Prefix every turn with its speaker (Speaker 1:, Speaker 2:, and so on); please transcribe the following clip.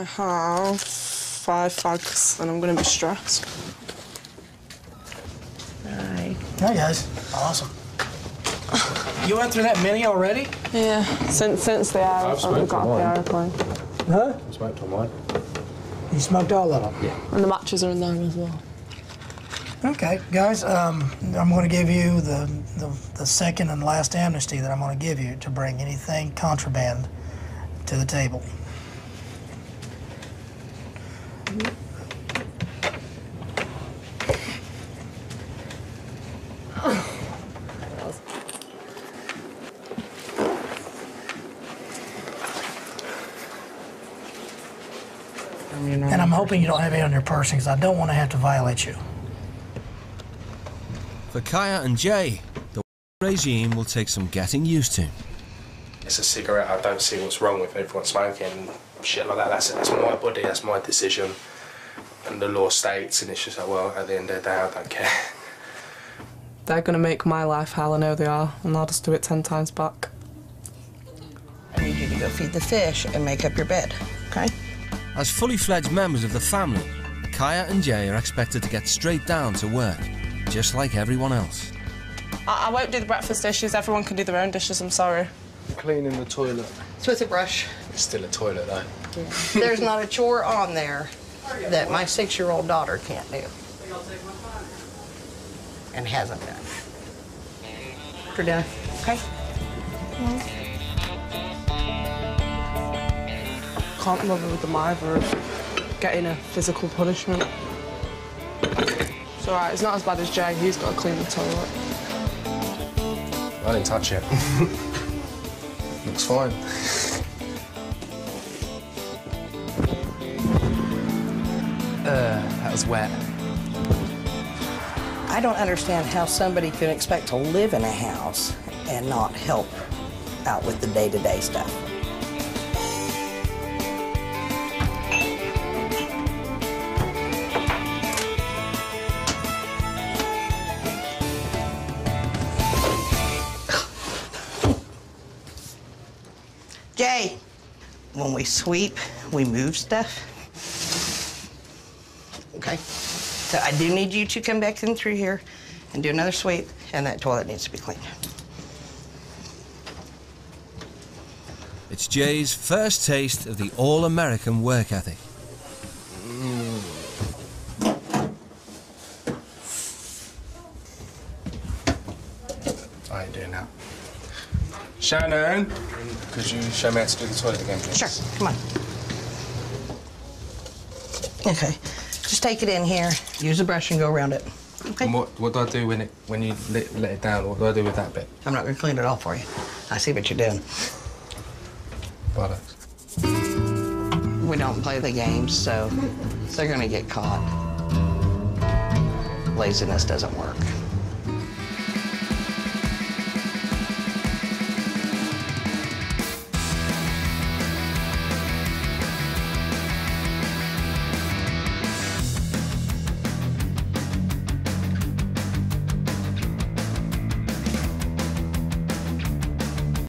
Speaker 1: I have five fags and I'm going to be stressed.
Speaker 2: Hi.
Speaker 3: Hi, guys. Awesome.
Speaker 4: You went through that many already?
Speaker 1: Yeah, since since the air,
Speaker 5: I've smoked
Speaker 1: got
Speaker 5: one.
Speaker 1: the aeroplane.
Speaker 3: Huh?
Speaker 5: Smoked on mine.
Speaker 3: You smoked all of them?
Speaker 5: Yeah.
Speaker 1: And the matches are in there as well.
Speaker 3: Okay, guys, um, I'm going to give you the, the, the second and last amnesty that I'm going to give you to bring anything contraband to the table. And I'm hoping you don't have any on your person because I don't want to have to violate you.
Speaker 6: For Kaya and Jay, the regime will take some getting used to.
Speaker 7: It's a cigarette. I don't see what's wrong with everyone smoking shit like that. That's that's my body. That's my decision. And the law states, and it's just like, well, at the end of the day, I don't care.
Speaker 1: They're going to make my life hell, I know they are, and I'll just do it ten times back.
Speaker 2: I need you to go feed the fish and make up your bed, okay?
Speaker 6: As fully fledged members of the family, Kaya and Jay are expected to get straight down to work, just like everyone else.
Speaker 1: I, I won't do the breakfast dishes. Everyone can do their own dishes. I'm sorry.
Speaker 7: Cleaning the toilet.
Speaker 2: So It's with a brush.
Speaker 7: It's still a toilet though.
Speaker 2: There's not a chore on there that my six-year-old daughter can't do. And hasn't done. For dinner, okay? Mm-hmm.
Speaker 1: Can't bother with the mither of getting a physical punishment. It's alright. It's not as bad as Jay. He's got to clean the toilet.
Speaker 7: I didn't touch it. Looks fine.
Speaker 4: Uh, that was wet.
Speaker 2: I don't understand how somebody can expect to live in a house and not help out with the day-to-day stuff. Jay, when we sweep, we move stuff. Okay? So I do need you to come back in through here and do another sweep, and that toilet needs to be cleaned.
Speaker 6: It's Jay's first taste of the all American work ethic.
Speaker 7: I ain't doing that. Shannon, could you show me how to do the toilet again, please?
Speaker 2: Sure, come on. Okay, just take it in here, use a brush and go around it. Okay?
Speaker 7: And what, what do I do when it when you let, let it down? What do I do with that bit?
Speaker 2: I'm not gonna clean it all for you. I see what you're doing.
Speaker 7: Bollocks.
Speaker 2: We don't play the games, so they're gonna get caught. Laziness doesn't work.